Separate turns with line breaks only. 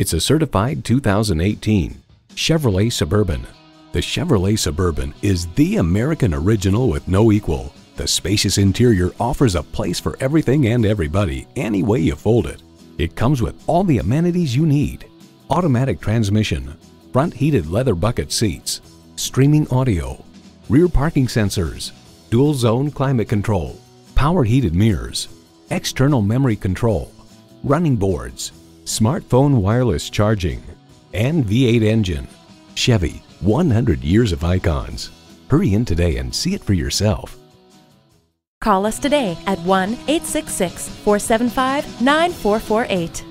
It's a certified 2018 Chevrolet Suburban. The Chevrolet Suburban is the American original with no equal. The spacious interior offers a place for everything and everybody, any way you fold it. It comes with all the amenities you need. Automatic transmission, front heated leather bucket seats, streaming audio, rear parking sensors, dual zone climate control, power heated mirrors, external memory control, running boards, smartphone wireless charging, and V8 engine. Chevy, 100 years of icons. Hurry in today and see it for yourself.
Call us today at 1 866 475 9448.